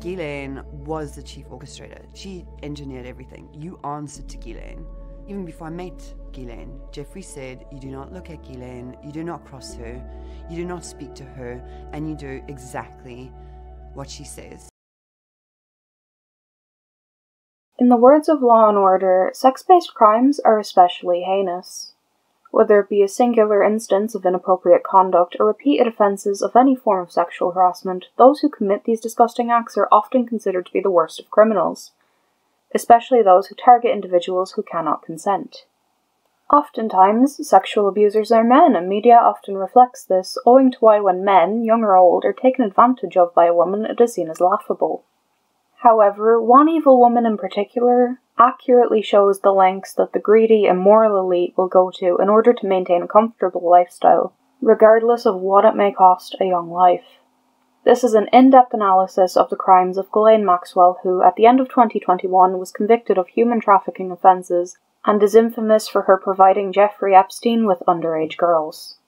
Ghislaine was the chief orchestrator. She engineered everything. You answered to Ghislaine. Even before I met Ghislaine, Jeffrey said, You do not look at Ghislaine, you do not cross her, you do not speak to her, and you do exactly what she says. In the words of Law and Order, sex based crimes are especially heinous. Whether it be a singular instance of inappropriate conduct or repeated offences of any form of sexual harassment, those who commit these disgusting acts are often considered to be the worst of criminals, especially those who target individuals who cannot consent. Oftentimes, sexual abusers are men, and media often reflects this, owing to why when men, young or old, are taken advantage of by a woman, it is seen as laughable. However, one evil woman in particular accurately shows the lengths that the greedy, immoral elite will go to in order to maintain a comfortable lifestyle, regardless of what it may cost a young life. This is an in depth analysis of the crimes of Ghislaine Maxwell, who, at the end of 2021, was convicted of human trafficking offences and is infamous for her providing Jeffrey Epstein with underage girls.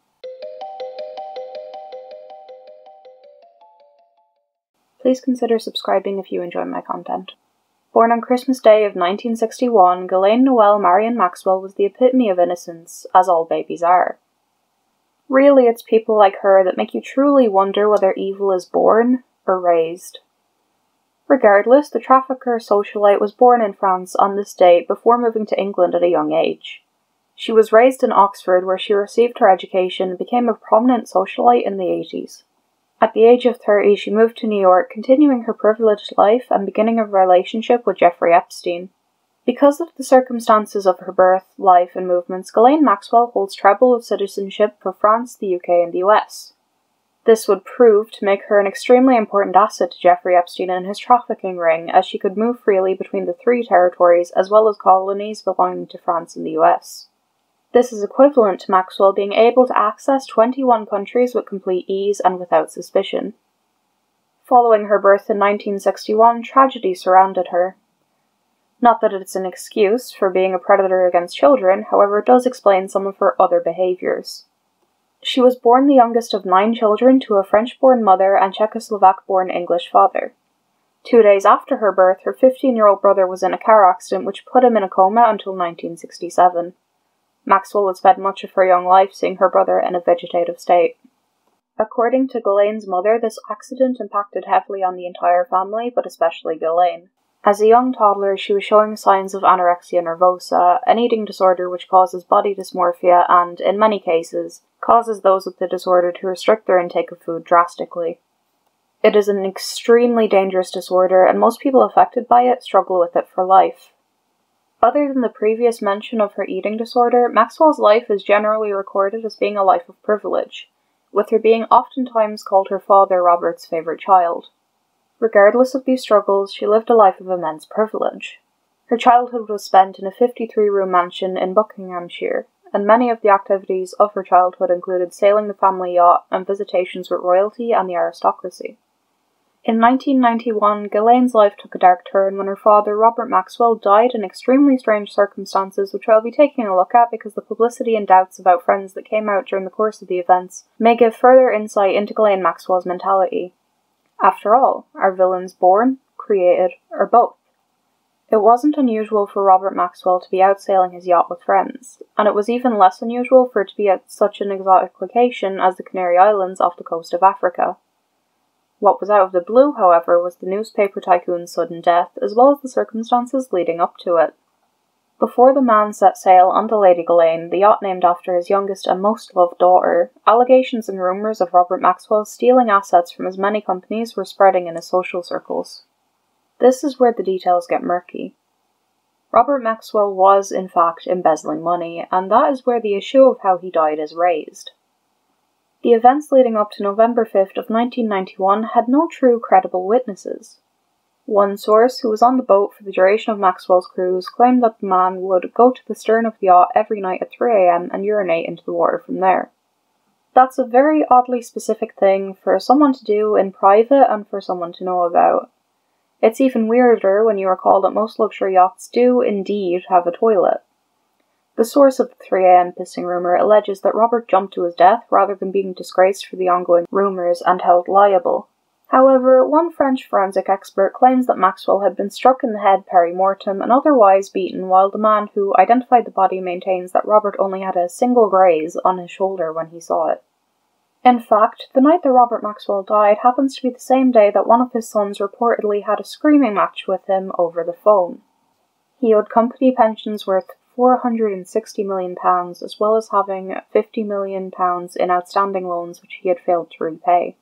Please consider subscribing if you enjoy my content. Born on Christmas Day of 1961, Ghislaine Noel Marion Maxwell was the epitome of innocence, as all babies are. Really, it's people like her that make you truly wonder whether evil is born or raised. Regardless, the trafficker socialite was born in France on this date before moving to England at a young age. She was raised in Oxford, where she received her education and became a prominent socialite in the 80s. At the age of 30, she moved to New York, continuing her privileged life and beginning a relationship with Jeffrey Epstein. Because of the circumstances of her birth, life, and movements, Ghislaine Maxwell holds tribal citizenship for France, the UK, and the US. This would prove to make her an extremely important asset to Jeffrey Epstein and his trafficking ring, as she could move freely between the three territories as well as colonies belonging to France and the US. This is equivalent to Maxwell being able to access 21 countries with complete ease and without suspicion. Following her birth in 1961, tragedy surrounded her. Not that it's an excuse for being a predator against children, however, it does explain some of her other behaviors. She was born the youngest of nine children to a French born mother and Czechoslovak born English father. Two days after her birth, her 15 year old brother was in a car accident which put him in a coma until 1967. Maxwell would spend much of her young life seeing her brother in a vegetative state. According to Ghislaine's mother, this accident impacted heavily on the entire family, but especially Ghislaine. As a young toddler, she was showing signs of anorexia nervosa, an eating disorder which causes body dysmorphia and, in many cases, causes those with the disorder to restrict their intake of food drastically. It is an extremely dangerous disorder, and most people affected by it struggle with it for life. Other than the previous mention of her eating disorder, Maxwell's life is generally recorded as being a life of privilege, with her being oftentimes called her father Robert's favourite child. Regardless of these struggles, she lived a life of immense privilege. Her childhood was spent in a 53 room mansion in Buckinghamshire, and many of the activities of her childhood included sailing the family yacht and visitations with royalty and the aristocracy. In 1991, Ghislaine's life took a dark turn when her father, Robert Maxwell, died in extremely strange circumstances, which I'll be taking a look at because the publicity and doubts about friends that came out during the course of the events may give further insight into Ghislaine Maxwell's mentality. After all, are villains born, created, or both? It wasn't unusual for Robert Maxwell to be out sailing his yacht with friends, and it was even less unusual for it to be at such an exotic location as the Canary Islands off the coast of Africa. What was out of the blue, however, was the newspaper tycoon's sudden death, as well as the circumstances leading up to it. Before the man set sail on the Lady Ghislaine, the yacht named after his youngest and most loved daughter, allegations and rumours of Robert Maxwell stealing assets from as many companies were spreading in his social circles. This is where the details get murky. Robert Maxwell was, in fact, embezzling money, and that is where the issue of how he died is raised. The events leading up to November 5th of 1991 had no true credible witnesses. One source, who was on the boat for the duration of Maxwell's cruise, claimed that the man would go to the stern of the yacht every night at 3am and urinate into the water from there. That's a very oddly specific thing for someone to do in private and for someone to know about. It's even weirder when you recall that most luxury yachts do indeed have a toilet. The source of the 3am pissing rumour alleges that Robert jumped to his death rather than being disgraced for the ongoing rumours and held liable. However, one French forensic expert claims that Maxwell had been struck in the head peri mortem and otherwise beaten, while the man who identified the body maintains that Robert only had a single graze on his shoulder when he saw it. In fact, the night that Robert Maxwell died happens to be the same day that one of his sons reportedly had a screaming match with him over the phone. He owed company pensions worth £460 million, as well as having £50 million in outstanding loans which he had failed to repay.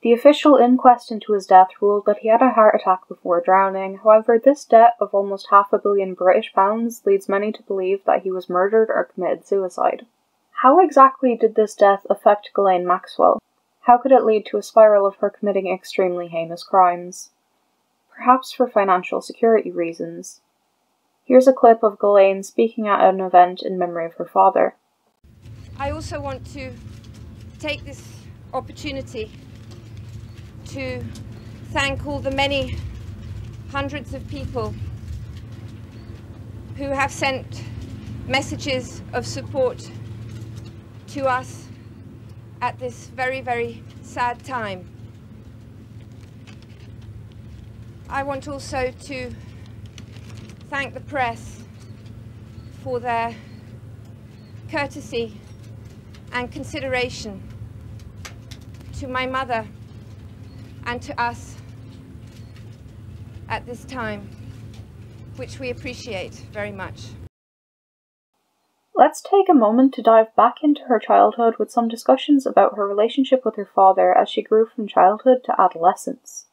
The official inquest into his death ruled that he had a heart attack before drowning. However, this debt of almost half a billion British pounds leads many to believe that he was murdered or committed suicide. How exactly did this death affect Ghislaine Maxwell? How could it lead to a spiral of her committing extremely heinous crimes? Perhaps for financial security reasons. Here's a clip of Ghislaine speaking at an event in memory of her father. I also want to take this opportunity to thank all the many hundreds of people who have sent messages of support to us at this very, very sad time. I want also to thank the press for their courtesy and consideration to my mother and to us at this time, which we appreciate very much. Let's take a moment to dive back into her childhood with some discussions about her relationship with her father as she grew from childhood to adolescence.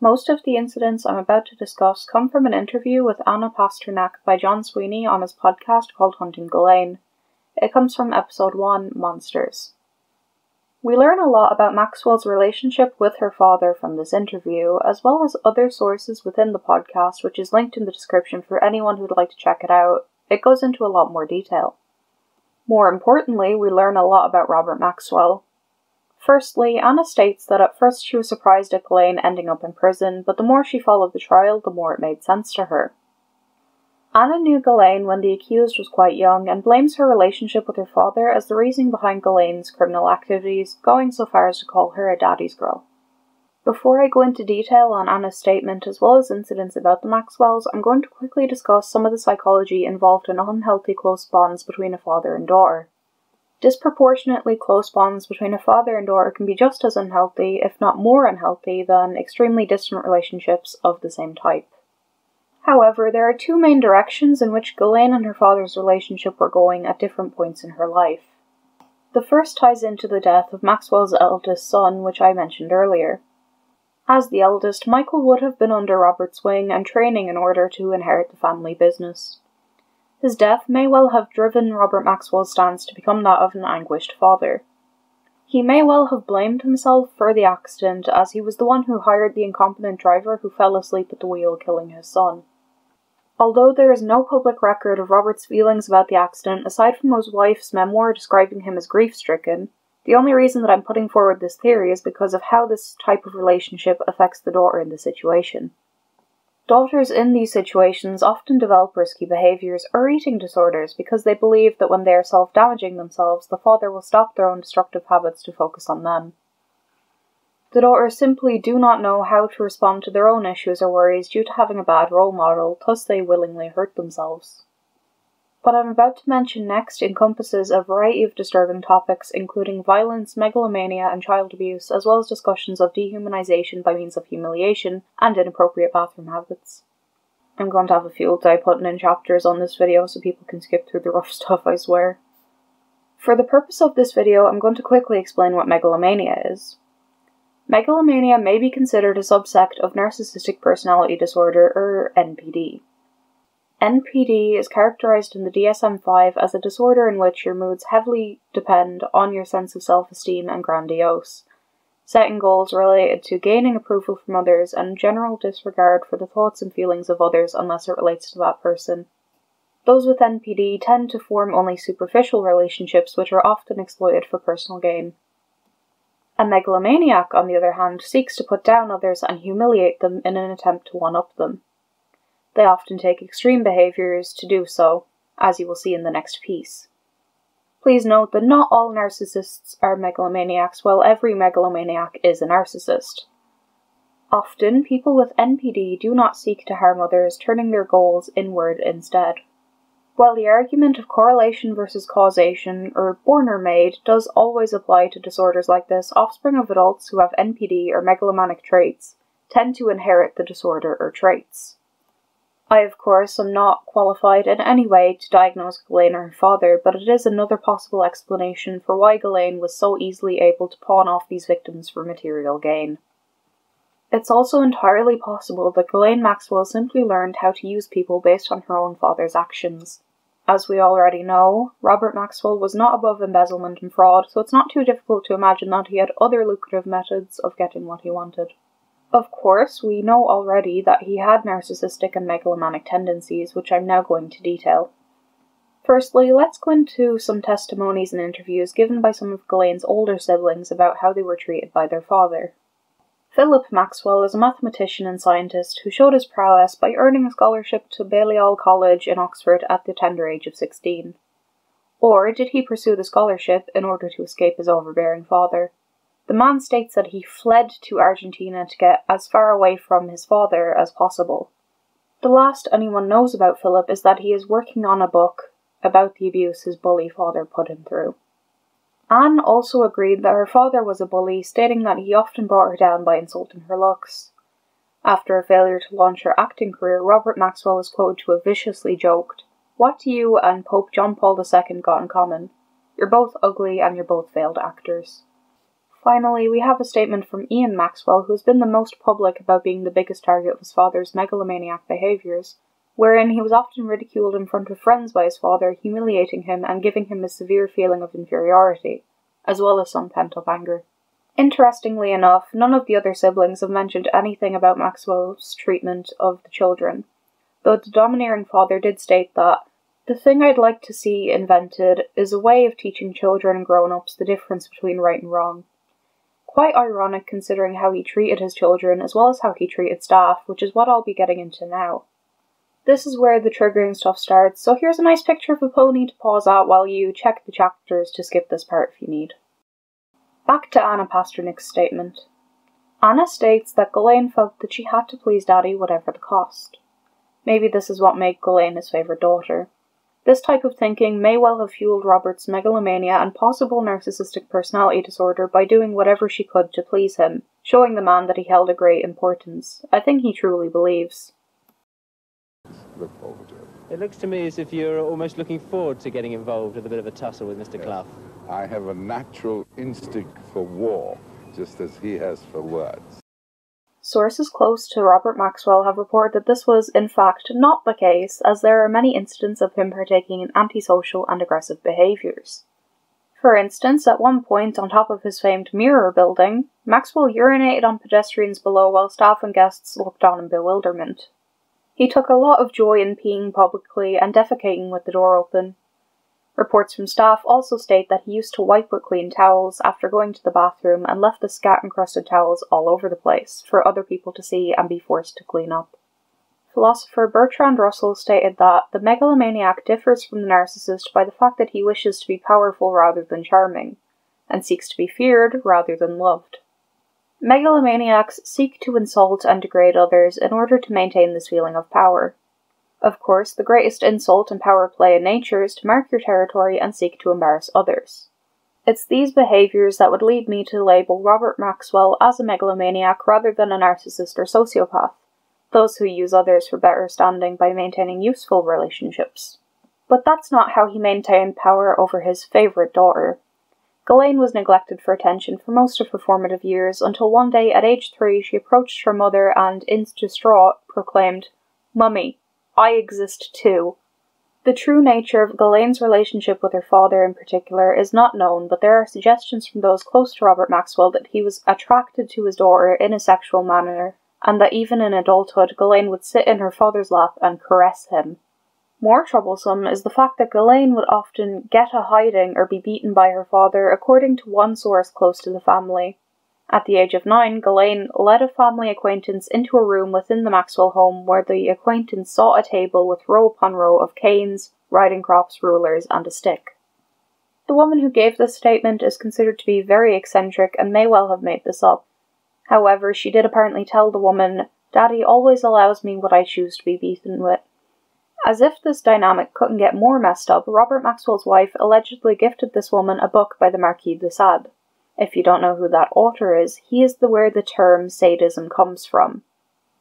Most of the incidents I'm about to discuss come from an interview with Anna Pasternak by John Sweeney on his podcast called Hunting Ghislaine. It comes from episode 1 Monsters. We learn a lot about Maxwell's relationship with her father from this interview, as well as other sources within the podcast, which is linked in the description for anyone who'd like to check it out. It goes into a lot more detail. More importantly, we learn a lot about Robert Maxwell, Firstly, Anna states that at first she was surprised at Ghislaine ending up in prison, but the more she followed the trial, the more it made sense to her. Anna knew Ghislaine when the accused was quite young and blames her relationship with her father as the reason behind Ghislaine's criminal activities, going so far as to call her a daddy's girl. Before I go into detail on Anna's statement as well as incidents about the Maxwells, I'm going to quickly discuss some of the psychology involved in unhealthy close bonds between a father and daughter. Disproportionately close bonds between a father and daughter can be just as unhealthy, if not more unhealthy, than extremely distant relationships of the same type. However, there are two main directions in which Ghislaine and her father's relationship were going at different points in her life. The first ties into the death of Maxwell's eldest son, which I mentioned earlier. As the eldest, Michael would have been under Robert's wing and training in order to inherit the family business. His death may well have driven Robert Maxwell's stance to become that of an anguished father. He may well have blamed himself for the accident, as he was the one who hired the incompetent driver who fell asleep at the wheel, killing his son. Although there is no public record of Robert's feelings about the accident aside from his wife's memoir describing him as grief stricken, the only reason that I'm putting forward this theory is because of how this type of relationship affects the daughter in the situation. Daughters in these situations often develop risky behaviours or eating disorders because they believe that when they are self damaging themselves, the father will stop their own destructive habits to focus on them. The daughters simply do not know how to respond to their own issues or worries due to having a bad role model, thus, they willingly hurt themselves. What I'm about to mention next encompasses a variety of disturbing topics, including violence, megalomania, and child abuse, as well as discussions of dehumanization by means of humiliation and inappropriate bathroom habits. I'm going to have a field day putting in chapters on this video so people can skip through the rough stuff, I swear. For the purpose of this video, I'm going to quickly explain what megalomania is. Megalomania may be considered a subsect of narcissistic personality disorder, or NPD. NPD is characterized in the DSM 5 as a disorder in which your moods heavily depend on your sense of self esteem and grandiose, setting goals related to gaining approval from others and general disregard for the thoughts and feelings of others unless it relates to that person. Those with NPD tend to form only superficial relationships which are often exploited for personal gain. A megalomaniac, on the other hand, seeks to put down others and humiliate them in an attempt to one up them. They often take extreme behaviors to do so, as you will see in the next piece. Please note that not all narcissists are megalomaniacs, while every megalomaniac is a narcissist. Often, people with NPD do not seek to harm others, turning their goals inward instead. While the argument of correlation versus causation, or born or made, does always apply to disorders like this, offspring of adults who have NPD or megalomaniac traits tend to inherit the disorder or traits. I, of course, am not qualified in any way to diagnose Ghislaine or her father, but it is another possible explanation for why Ghislaine was so easily able to pawn off these victims for material gain. It's also entirely possible that Ghislaine Maxwell simply learned how to use people based on her own father's actions. As we already know, Robert Maxwell was not above embezzlement and fraud, so it's not too difficult to imagine that he had other lucrative methods of getting what he wanted. Of course, we know already that he had narcissistic and megalomaniac tendencies, which I'm now going to detail. Firstly, let's go into some testimonies and interviews given by some of Ghislaine's older siblings about how they were treated by their father. Philip Maxwell is a mathematician and scientist who showed his prowess by earning a scholarship to Balliol College in Oxford at the tender age of 16. Or did he pursue the scholarship in order to escape his overbearing father? The man states that he fled to Argentina to get as far away from his father as possible. The last anyone knows about Philip is that he is working on a book about the abuse his bully father put him through. Anne also agreed that her father was a bully, stating that he often brought her down by insulting her looks. After a failure to launch her acting career, Robert Maxwell is quoted to have viciously joked, What do you and Pope John Paul II got in common? You're both ugly and you're both failed actors. Finally, we have a statement from Ian Maxwell, who has been the most public about being the biggest target of his father's megalomaniac behaviours, wherein he was often ridiculed in front of friends by his father, humiliating him and giving him a severe feeling of inferiority, as well as some pent up anger. Interestingly enough, none of the other siblings have mentioned anything about Maxwell's treatment of the children, though the domineering father did state that the thing I'd like to see invented is a way of teaching children and grown ups the difference between right and wrong. Quite ironic considering how he treated his children as well as how he treated staff, which is what I'll be getting into now. This is where the triggering stuff starts, so here's a nice picture of a pony to pause at while you check the chapters to skip this part if you need. Back to Anna Pasternak's statement. Anna states that Ghislaine felt that she had to please Daddy whatever the cost. Maybe this is what made Ghislaine his favourite daughter. This type of thinking may well have fueled Robert's megalomania and possible narcissistic personality disorder by doing whatever she could to please him, showing the man that he held a great importance. I think he truly believes. Look forward to it. It looks to me as if you're almost looking forward to getting involved with a bit of a tussle with Mr. Yes. Clough. I have a natural instinct for war, just as he has for words. Sources close to Robert Maxwell have reported that this was, in fact, not the case, as there are many incidents of him partaking in antisocial and aggressive behaviours. For instance, at one point on top of his famed mirror building, Maxwell urinated on pedestrians below while staff and guests looked on in bewilderment. He took a lot of joy in peeing publicly and defecating with the door open, Reports from staff also state that he used to wipe with clean towels after going to the bathroom and left the scat encrusted towels all over the place for other people to see and be forced to clean up. Philosopher Bertrand Russell stated that the megalomaniac differs from the narcissist by the fact that he wishes to be powerful rather than charming, and seeks to be feared rather than loved. Megalomaniacs seek to insult and degrade others in order to maintain this feeling of power. Of course, the greatest insult and power play in nature is to mark your territory and seek to embarrass others. It's these behaviours that would lead me to label Robert Maxwell as a megalomaniac rather than a narcissist or sociopath, those who use others for better standing by maintaining useful relationships. But that's not how he maintained power over his favourite daughter. Ghislaine was neglected for attention for most of her formative years until one day at age three she approached her mother and, in distraught, proclaimed, Mummy, I exist too. The true nature of Ghislaine's relationship with her father in particular is not known, but there are suggestions from those close to Robert Maxwell that he was attracted to his daughter in a sexual manner, and that even in adulthood Ghislaine would sit in her father's lap and caress him. More troublesome is the fact that Ghislaine would often get a hiding or be beaten by her father, according to one source close to the family. At the age of nine, Ghislaine led a family acquaintance into a room within the Maxwell home where the acquaintance saw a table with row upon row of canes, riding crops, rulers, and a stick. The woman who gave this statement is considered to be very eccentric and may well have made this up. However, she did apparently tell the woman, Daddy always allows me what I choose to be beaten with. As if this dynamic couldn't get more messed up, Robert Maxwell's wife allegedly gifted this woman a book by the Marquis de Sade. If you don't know who that author is, he is the where the term sadism comes from.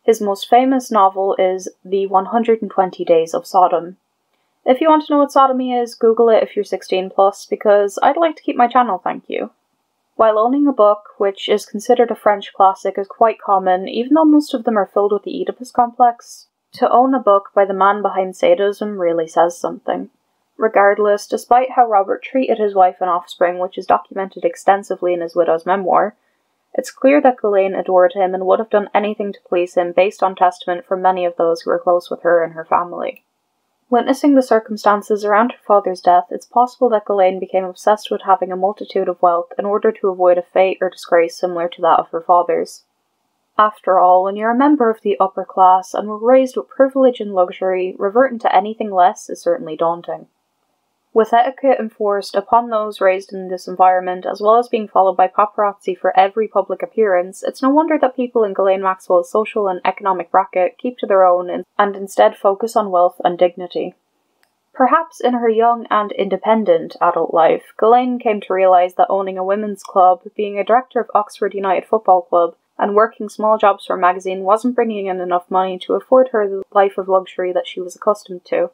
His most famous novel is The 120 Days of Sodom. If you want to know what sodomy is, Google it if you're 16 plus, because I'd like to keep my channel, thank you. While owning a book, which is considered a French classic, is quite common, even though most of them are filled with the Oedipus complex, to own a book by the man behind sadism really says something. Regardless, despite how Robert treated his wife and offspring, which is documented extensively in his widow's memoir, it's clear that Ghislaine adored him and would have done anything to please him based on testament from many of those who were close with her and her family. Witnessing the circumstances around her father's death, it's possible that Ghislaine became obsessed with having a multitude of wealth in order to avoid a fate or disgrace similar to that of her father's. After all, when you're a member of the upper class and were raised with privilege and luxury, reverting to anything less is certainly daunting. With etiquette enforced upon those raised in this environment, as well as being followed by paparazzi for every public appearance, it's no wonder that people in Ghislaine Maxwell's social and economic bracket keep to their own and instead focus on wealth and dignity. Perhaps in her young and independent adult life, Ghislaine came to realise that owning a women's club, being a director of Oxford United Football Club, and working small jobs for a magazine wasn't bringing in enough money to afford her the life of luxury that she was accustomed to.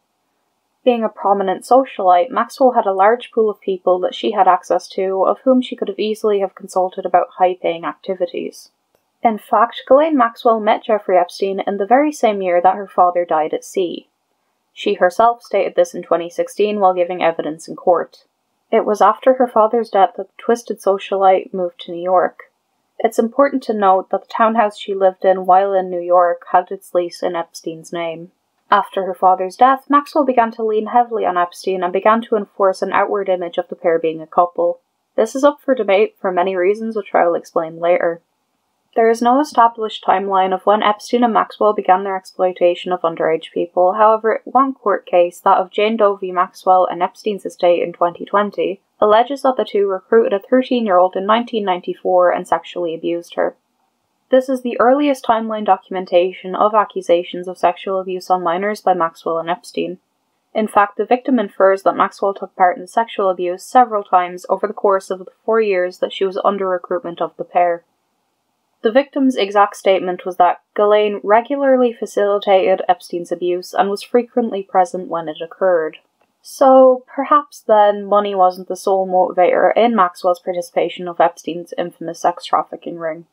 Being a prominent socialite, Maxwell had a large pool of people that she had access to, of whom she could have easily have consulted about high-paying activities. In fact, Ghislaine Maxwell met Jeffrey Epstein in the very same year that her father died at sea. She herself stated this in 2016 while giving evidence in court. It was after her father's death that the twisted socialite moved to New York. It's important to note that the townhouse she lived in while in New York had its lease in Epstein's name. After her father's death, Maxwell began to lean heavily on Epstein and began to enforce an outward image of the pair being a couple. This is up for debate for many reasons, which I will explain later. There is no established timeline of when Epstein and Maxwell began their exploitation of underage people. However, one court case, that of Jane Doe v. Maxwell and Epstein's estate in 2020, alleges that the two recruited a 13 year old in 1994 and sexually abused her. This is the earliest timeline documentation of accusations of sexual abuse on minors by Maxwell and Epstein. In fact, the victim infers that Maxwell took part in the sexual abuse several times over the course of the four years that she was under recruitment of the pair. The victim's exact statement was that Ghislaine regularly facilitated Epstein's abuse and was frequently present when it occurred. So, perhaps then money wasn't the sole motivator in Maxwell's participation of Epstein's infamous sex trafficking ring.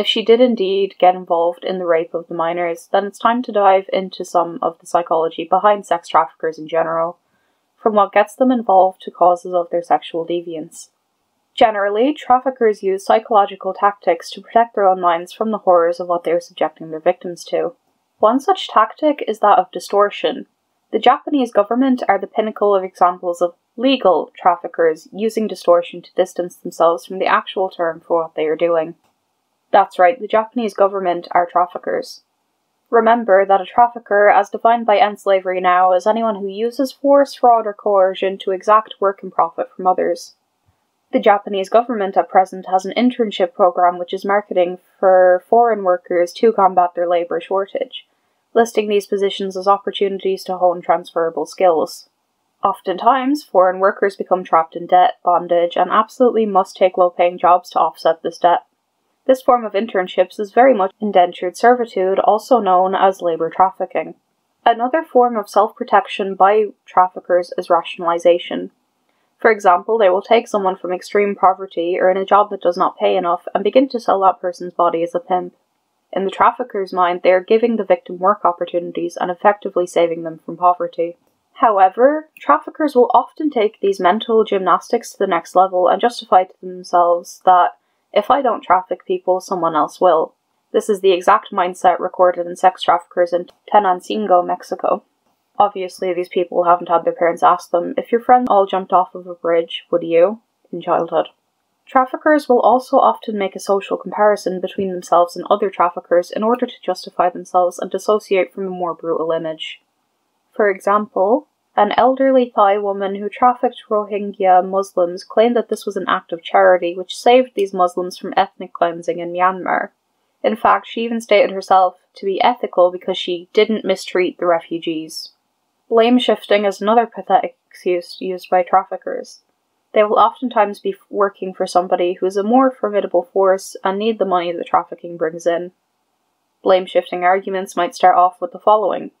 If she did indeed get involved in the rape of the minors, then it's time to dive into some of the psychology behind sex traffickers in general, from what gets them involved to causes of their sexual deviance. Generally, traffickers use psychological tactics to protect their own minds from the horrors of what they are subjecting their victims to. One such tactic is that of distortion. The Japanese government are the pinnacle of examples of legal traffickers using distortion to distance themselves from the actual term for what they are doing. That's right, the Japanese government are traffickers. Remember that a trafficker, as defined by end slavery now, is anyone who uses force, fraud, or coercion to exact work and profit from others. The Japanese government at present has an internship program which is marketing for foreign workers to combat their labour shortage, listing these positions as opportunities to hone transferable skills. Oftentimes, foreign workers become trapped in debt, bondage, and absolutely must take low paying jobs to offset this debt. This form of internships is very much indentured servitude, also known as labour trafficking. Another form of self protection by traffickers is rationalization. For example, they will take someone from extreme poverty or in a job that does not pay enough and begin to sell that person's body as a pimp. In the trafficker's mind, they are giving the victim work opportunities and effectively saving them from poverty. However, traffickers will often take these mental gymnastics to the next level and justify to themselves that if I don't traffic people, someone else will. This is the exact mindset recorded in sex traffickers in Tenancingo, Mexico. Obviously, these people haven't had their parents ask them, if your friends all jumped off of a bridge, would you? in childhood. Traffickers will also often make a social comparison between themselves and other traffickers in order to justify themselves and dissociate from a more brutal image. For example, An elderly Thai woman who trafficked Rohingya Muslims claimed that this was an act of charity which saved these Muslims from ethnic cleansing in Myanmar. In fact, she even stated herself to be ethical because she didn't mistreat the refugees. Blame shifting is another pathetic excuse used by traffickers. They will oftentimes be working for somebody who is a more formidable force and need the money that trafficking brings in. Blame shifting arguments might start off with the following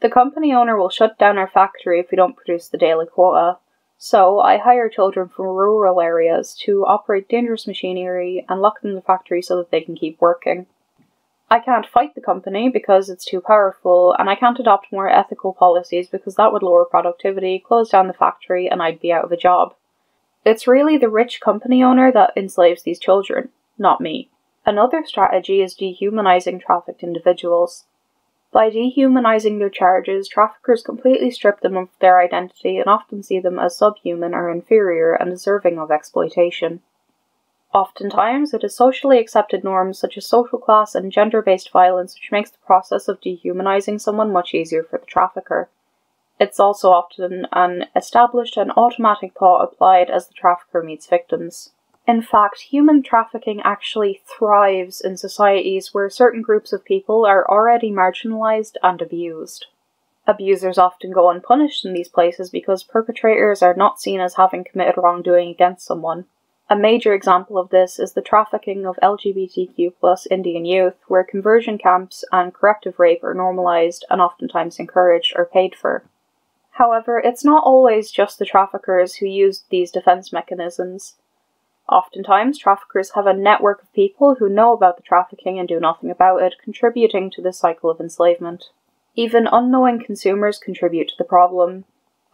The company owner will shut down our factory if we don't produce the daily quota. So I hire children from rural areas to operate dangerous machinery and lock them in the factory so that they can keep working. I can't fight the company because it's too powerful, and I can't adopt more ethical policies because that would lower productivity, close down the factory, and I'd be out of a job. It's really the rich company owner that enslaves these children, not me. Another strategy is dehumanizing trafficked individuals. By dehumanizing their charges, traffickers completely strip them of their identity and often see them as subhuman or inferior and deserving of exploitation. Oftentimes, it is socially accepted norms such as social class and gender based violence which makes the process of dehumanizing someone much easier for the trafficker. It's also often an established and automatic thought applied as the trafficker meets victims. In fact, human trafficking actually thrives in societies where certain groups of people are already marginalized and abused. Abusers often go unpunished in these places because perpetrators are not seen as having committed wrongdoing against someone. A major example of this is the trafficking of LGBTQ plus Indian youth, where conversion camps and corrective rape are normalized and oftentimes encouraged or paid for. However, it's not always just the traffickers who use these defense mechanisms. Oftentimes, traffickers have a network of people who know about the trafficking and do nothing about it, contributing to this cycle of enslavement. Even unknowing consumers contribute to the problem,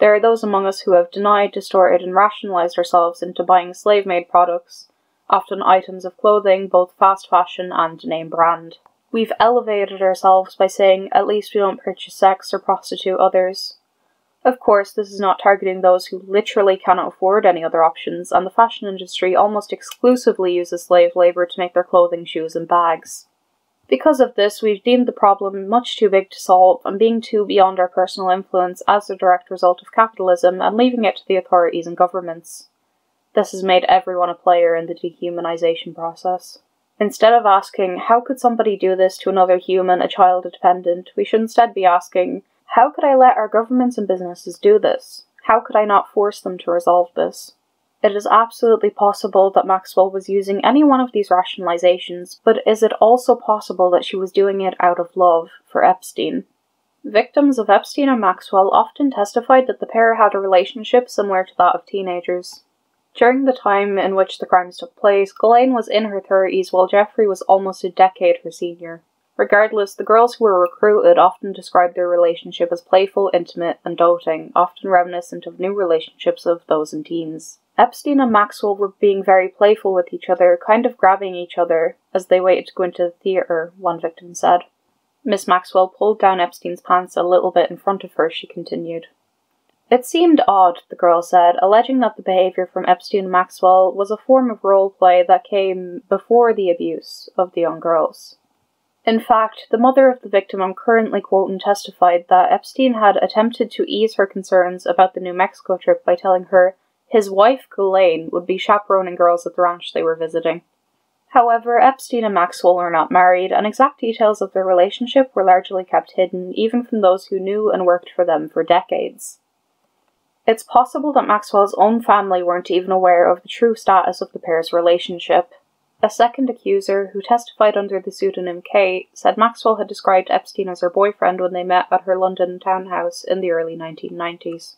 there are those among us who have denied, distorted, and rationalized ourselves into buying slave made products, often items of clothing, both fast fashion and name brand. We've elevated ourselves by saying, at least we don't purchase sex or prostitute others. Of course, this is not targeting those who literally cannot afford any other options, and the fashion industry almost exclusively uses slave labor to make their clothing, shoes, and bags. Because of this, we've deemed the problem much too big to solve and being too beyond our personal influence as a direct result of capitalism and leaving it to the authorities and governments. This has made everyone a player in the dehumanization process. Instead of asking, how could somebody do this to another human, a child, a dependent, we should instead be asking, how could I let our governments and businesses do this? How could I not force them to resolve this? It is absolutely possible that Maxwell was using any one of these rationalizations, but is it also possible that she was doing it out of love for Epstein? Victims of Epstein and Maxwell often testified that the pair had a relationship similar to that of teenagers. During the time in which the crimes took place, Ghislaine was in her 30s while Jeffrey was almost a decade her senior. Regardless, the girls who were recruited often described their relationship as playful, intimate, and doting, often reminiscent of new relationships of those in teens. Epstein and Maxwell were being very playful with each other, kind of grabbing each other as they waited to go into the theatre, one victim said. Miss Maxwell pulled down Epstein's pants a little bit in front of her, she continued. It seemed odd, the girl said, alleging that the behaviour from Epstein and Maxwell was a form of role play that came before the abuse of the young girls. In fact, the mother of the victim I'm currently quoting testified that Epstein had attempted to ease her concerns about the New Mexico trip by telling her his wife, Ghislaine, would be chaperoning girls at the ranch they were visiting. However, Epstein and Maxwell were not married, and exact details of their relationship were largely kept hidden, even from those who knew and worked for them for decades. It's possible that Maxwell's own family weren't even aware of the true status of the pair's relationship. A second accuser, who testified under the pseudonym Kay, said Maxwell had described Epstein as her boyfriend when they met at her London townhouse in the early 1990s.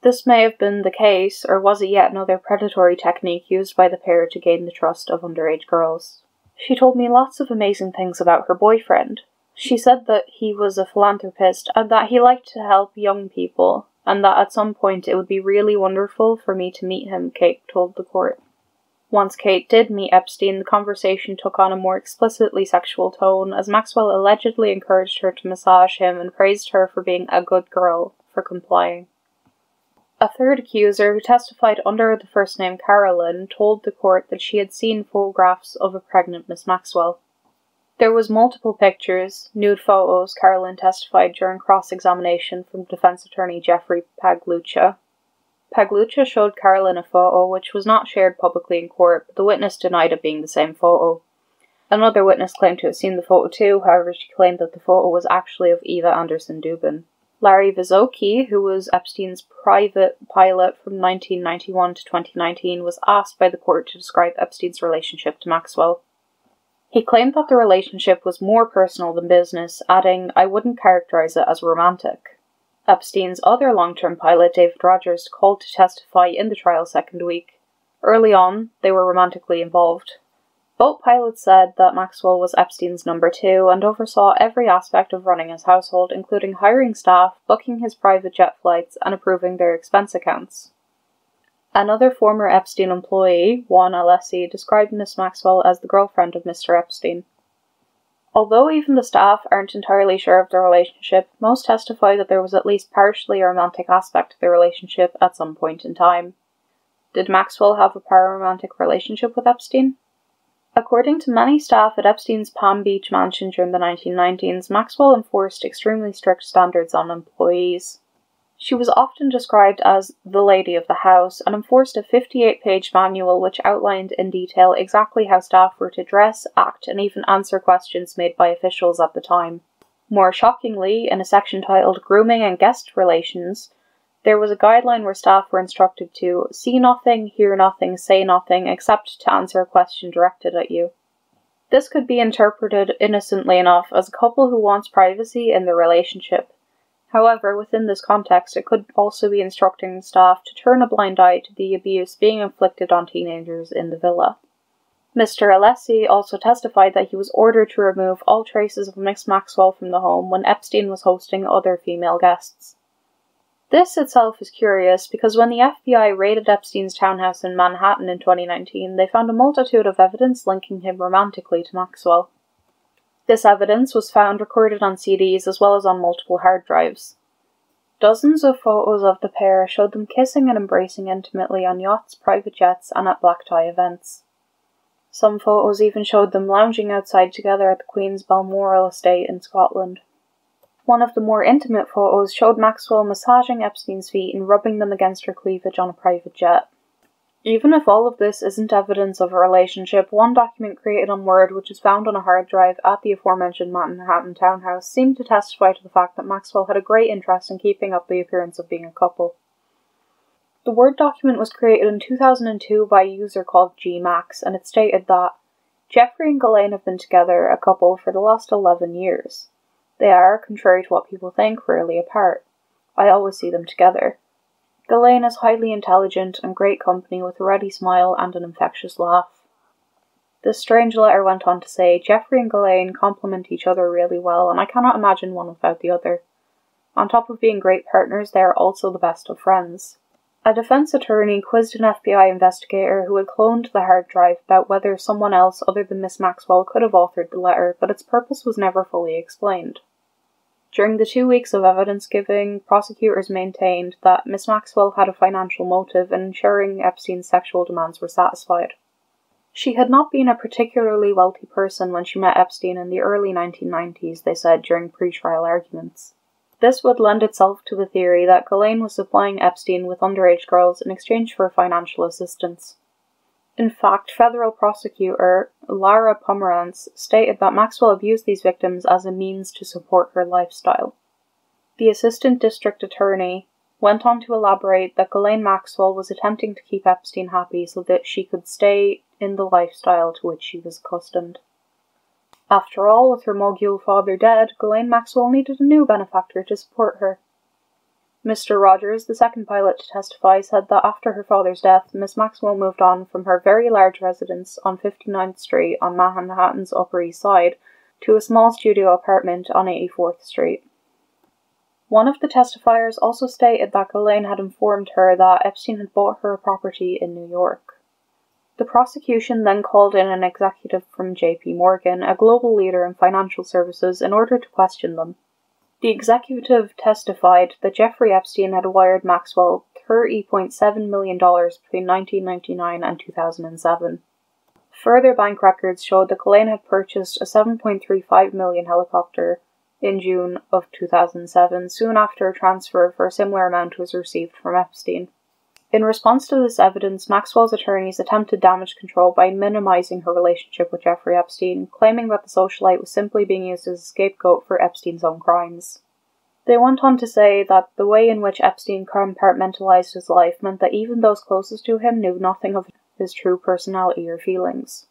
This may have been the case, or was it yet another predatory technique used by the pair to gain the trust of underage girls? She told me lots of amazing things about her boyfriend. She said that he was a philanthropist and that he liked to help young people, and that at some point it would be really wonderful for me to meet him, Kate told the court. Once Kate did meet Epstein, the conversation took on a more explicitly sexual tone, as Maxwell allegedly encouraged her to massage him and praised her for being a good girl for complying. A third accuser, who testified under the first name Carolyn, told the court that she had seen photographs of a pregnant Miss Maxwell. There was multiple pictures, nude photos, Carolyn testified during cross-examination from defense attorney Jeffrey Pagliuca. Pagliuca showed Carolyn a photo which was not shared publicly in court, but the witness denied it being the same photo. Another witness claimed to have seen the photo too, however, she claimed that the photo was actually of Eva Andersson Dubin. Larry Visoski, who was Epstein's private pilot from 1991 to 2019, was asked by the court to describe Epstein's relationship to Maxwell. He claimed that the relationship was more personal than business, adding, I wouldn't characterize it as romantic. Epstein's other long term pilot, David Rogers, called to testify in the trial second week. Early on, they were romantically involved. Both pilots said that Maxwell was Epstein's number two and oversaw every aspect of running his household, including hiring staff, booking his private jet flights, and approving their expense accounts. Another former Epstein employee, Juan Alessi, described Miss Maxwell as the girlfriend of Mr. Epstein. Although even the staff aren't entirely sure of their relationship, most testify that there was at least partially a romantic aspect to the relationship at some point in time. Did Maxwell have a pararomantic relationship with Epstein? According to many staff at Epstein's Palm Beach mansion during the 1990s, Maxwell enforced extremely strict standards on employees. She was often described as the lady of the house and enforced a 58 page manual which outlined in detail exactly how staff were to dress, act, and even answer questions made by officials at the time. More shockingly, in a section titled Grooming and Guest Relations, there was a guideline where staff were instructed to see nothing, hear nothing, say nothing, except to answer a question directed at you. This could be interpreted innocently enough as a couple who wants privacy in their relationship. However, within this context, it could also be instructing staff to turn a blind eye to the abuse being inflicted on teenagers in the villa. Mr. Alessi also testified that he was ordered to remove all traces of Miss Maxwell from the home when Epstein was hosting other female guests. This itself is curious because when the FBI raided Epstein's townhouse in Manhattan in 2019, they found a multitude of evidence linking him romantically to Maxwell. This evidence was found recorded on CDs as well as on multiple hard drives. Dozens of photos of the pair showed them kissing and embracing intimately on yachts, private jets, and at black tie events. Some photos even showed them lounging outside together at the Queen's Balmoral estate in Scotland. One of the more intimate photos showed Maxwell massaging Epstein's feet and rubbing them against her cleavage on a private jet. Even if all of this isn't evidence of a relationship, one document created on Word, which is found on a hard drive at the aforementioned Manhattan townhouse, seemed to testify to the fact that Maxwell had a great interest in keeping up the appearance of being a couple. The Word document was created in 2002 by a user called GMax, and it stated that Jeffrey and Ghislaine have been together, a couple, for the last 11 years. They are, contrary to what people think, rarely apart. I always see them together. Ghislaine is highly intelligent and great company with a ready smile and an infectious laugh. This strange letter went on to say, Jeffrey and Ghislaine complement each other really well, and I cannot imagine one without the other. On top of being great partners, they are also the best of friends. A defense attorney quizzed an FBI investigator who had cloned the hard drive about whether someone else other than Miss Maxwell could have authored the letter, but its purpose was never fully explained. During the two weeks of evidence giving, prosecutors maintained that Miss Maxwell had a financial motive in ensuring Epstein's sexual demands were satisfied. She had not been a particularly wealthy person when she met Epstein in the early 1990s, they said during pre-trial arguments. This would lend itself to the theory that Ghislaine was supplying Epstein with underage girls in exchange for financial assistance. In fact, federal prosecutor Lara Pomerantz stated that Maxwell abused these victims as a means to support her lifestyle. The assistant district attorney went on to elaborate that Ghislaine Maxwell was attempting to keep Epstein happy so that she could stay in the lifestyle to which she was accustomed. After all, with her mogul father dead, Ghislaine Maxwell needed a new benefactor to support her. Mr. Rogers, the second pilot to testify, said that after her father's death, Miss Maxwell moved on from her very large residence on 59th Street on Manhattan's Upper East Side to a small studio apartment on 84th Street. One of the testifiers also stated that Ghislaine had informed her that Epstein had bought her a property in New York. The prosecution then called in an executive from JP Morgan, a global leader in financial services, in order to question them. The executive testified that Jeffrey Epstein had wired Maxwell $30.7 million between 1999 and 2007. Further bank records showed that Ghislaine had purchased a 7.35 million helicopter in June of 2007, soon after a transfer for a similar amount was received from Epstein. In response to this evidence, Maxwell's attorneys attempted damage control by minimizing her relationship with Jeffrey Epstein, claiming that the socialite was simply being used as a scapegoat for Epstein's own crimes. They went on to say that the way in which Epstein compartmentalized his life meant that even those closest to him knew nothing of his true personality or feelings.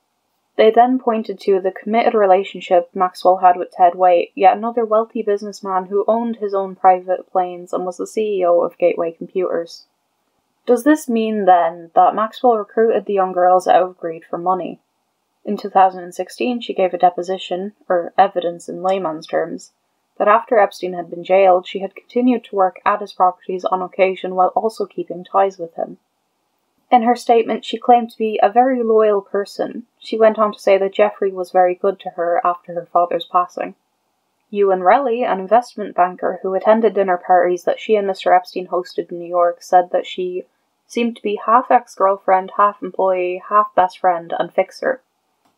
They then pointed to the committed relationship Maxwell had with Ted Waitt, yet another wealthy businessman who owned his own private planes and was the CEO of Gateway Computers. Does this mean then that Maxwell recruited the young girls out of greed for money? In 2016, she gave a deposition, or evidence in layman's terms, that after Epstein had been jailed, she had continued to work at his properties on occasion while also keeping ties with him. In her statement, she claimed to be a very loyal person. She went on to say that Jeffrey was very good to her after her father's passing. Euan Rellie, an investment banker who attended dinner parties that she and Mr. Epstein hosted in New York, said that she seemed to be half ex girlfriend, half employee, half best friend, and fixer.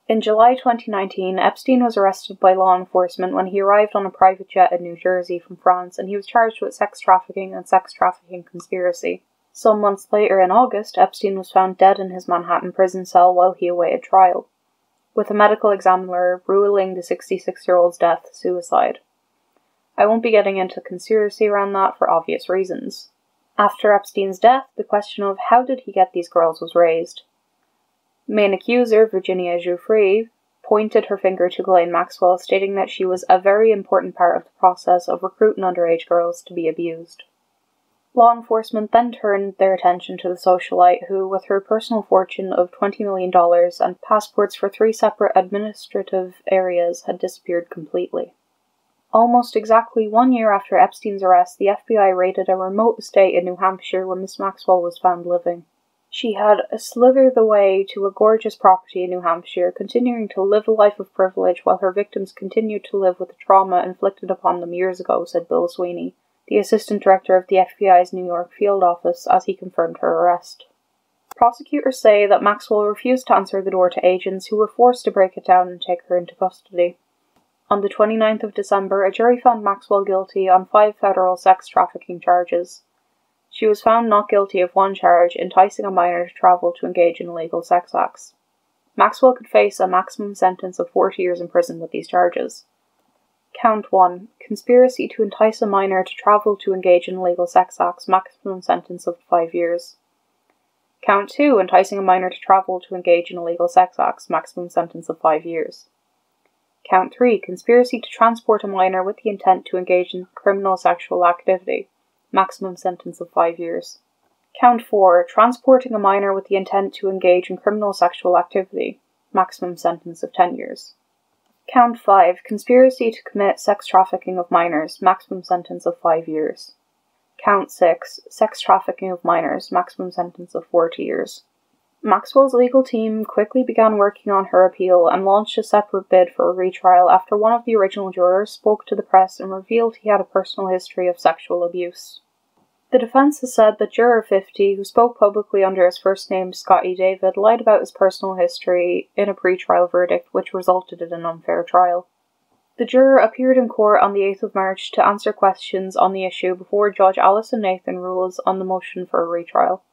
In July 2019, Epstein was arrested by law enforcement when he arrived on a private jet in New Jersey from France and he was charged with sex trafficking and sex trafficking conspiracy. Some months later, in August, Epstein was found dead in his Manhattan prison cell while he awaited trial with a medical examiner ruling the 66 year old's death suicide. I won't be getting into conspiracy around that for obvious reasons. After Epstein's death, the question of how did he get these girls was raised. Main accuser, Virginia Giuffre, pointed her finger to Ghislaine Maxwell, stating that she was a very important part of the process of recruiting underage girls to be abused. Law enforcement then turned their attention to the socialite who, with her personal fortune of $20 million and passports for three separate administrative areas, had disappeared completely. Almost exactly one year after Epstein's arrest, the FBI raided a remote estate in New Hampshire where Miss Maxwell was found living. She had slithered the way to a gorgeous property in New Hampshire, continuing to live a life of privilege while her victims continued to live with the trauma inflicted upon them years ago, said Bill Sweeney, the assistant director of the FBI's New York field office, as he confirmed her arrest. Prosecutors say that Maxwell refused to answer the door to agents who were forced to break it down and take her into custody. On the 29th of December, a jury found Maxwell guilty on five federal sex trafficking charges. She was found not guilty of one charge, enticing a minor to travel to engage in illegal sex acts. Maxwell could face a maximum sentence of 40 years in prison with these charges. Count 1 Conspiracy to entice a minor to travel to engage in illegal sex acts, maximum sentence of 5 years. Count 2 Enticing a minor to travel to engage in illegal sex acts, maximum sentence of 5 years. Count 3 Conspiracy to transport a minor with the intent to engage in criminal sexual activity, maximum sentence of 5 years. Count 4 Transporting a minor with the intent to engage in criminal sexual activity, maximum sentence of 10 years. Count 5 Conspiracy to commit sex trafficking of minors, maximum sentence of 5 years. Count 6 Sex trafficking of minors, maximum sentence of 40 years. Maxwell's legal team quickly began working on her appeal and launched a separate bid for a retrial after one of the original jurors spoke to the press and revealed he had a personal history of sexual abuse. The defense has said that Juror 50, who spoke publicly under his first name Scotty David, lied about his personal history in a pre-trial verdict, which resulted in an unfair trial. The juror appeared in court on the 8th of March to answer questions on the issue before Judge Alison Nathan rules on the motion for a retrial.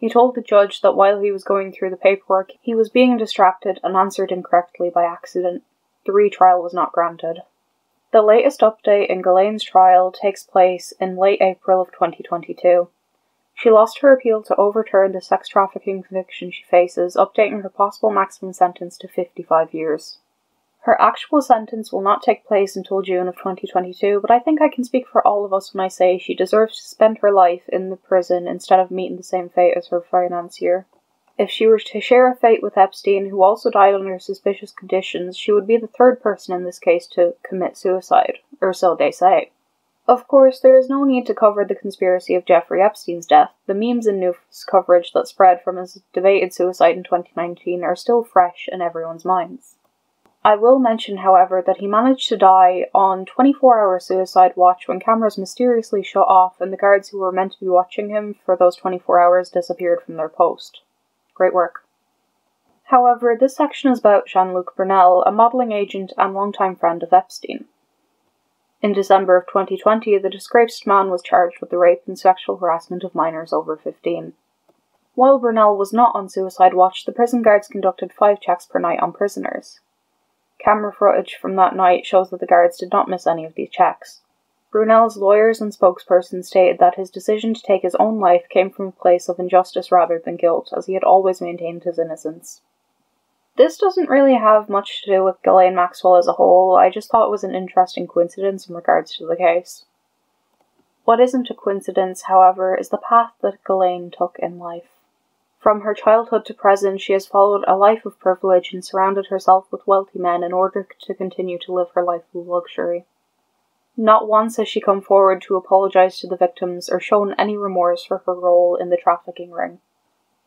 He told the judge that while he was going through the paperwork, he was being distracted and answered incorrectly by accident. The retrial was not granted. The latest update in Ghislaine's trial takes place in late April of 2022. She lost her appeal to overturn the sex trafficking conviction she faces, updating her possible maximum sentence to 55 years. Her actual sentence will not take place until June of 2022, but I think I can speak for all of us when I say she deserves to spend her life in the prison instead of meeting the same fate as her financier. If she were to share a fate with Epstein, who also died under suspicious conditions, she would be the third person in this case to commit suicide, or so they say. Of course, there is no need to cover the conspiracy of Jeffrey Epstein's death. The memes and news coverage that spread from his debated suicide in 2019 are still fresh in everyone's minds. I will mention, however, that he managed to die on 24 hour suicide watch when cameras mysteriously shut off and the guards who were meant to be watching him for those 24 hours disappeared from their post. Great work. However, this section is about Jean Luc Brunel, a modelling agent and longtime friend of Epstein. In December of 2020, the disgraced man was charged with the rape and sexual harassment of minors over 15. While Brunel was not on suicide watch, the prison guards conducted five checks per night on prisoners. Camera footage from that night shows that the guards did not miss any of these checks. Brunel's lawyers and spokesperson stated that his decision to take his own life came from a place of injustice rather than guilt, as he had always maintained his innocence. This doesn't really have much to do with Ghislaine Maxwell as a whole, I just thought it was an interesting coincidence in regards to the case. What isn't a coincidence, however, is the path that Ghislaine took in life. From her childhood to present, she has followed a life of privilege and surrounded herself with wealthy men in order to continue to live her life of luxury. Not once has she come forward to apologize to the victims or shown any remorse for her role in the trafficking ring.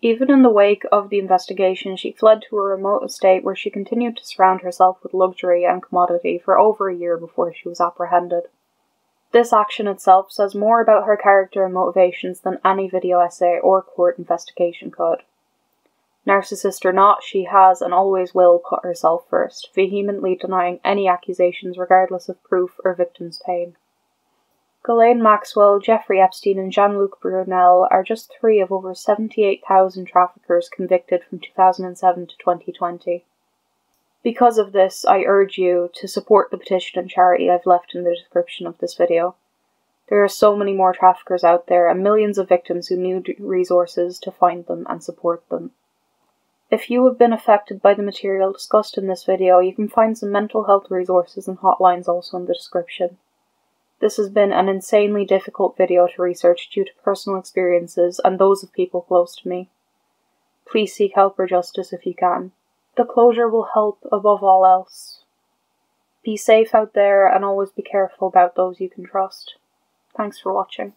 Even in the wake of the investigation, she fled to a remote estate where she continued to surround herself with luxury and commodity for over a year before she was apprehended. This action itself says more about her character and motivations than any video essay or court investigation could. Narcissist or not, she has and always will put herself first, vehemently denying any accusations regardless of proof or victim's pain. Ghislaine Maxwell, Jeffrey Epstein, and Jean Luc Brunel are just three of over 78,000 traffickers convicted from 2007 to 2020. Because of this, I urge you to support the petition and charity I've left in the description of this video. There are so many more traffickers out there and millions of victims who need resources to find them and support them. If you have been affected by the material discussed in this video, you can find some mental health resources and hotlines also in the description. This has been an insanely difficult video to research due to personal experiences and those of people close to me. Please seek help or justice if you can. The closure will help above all else. Be safe out there and always be careful about those you can trust. Thanks for watching.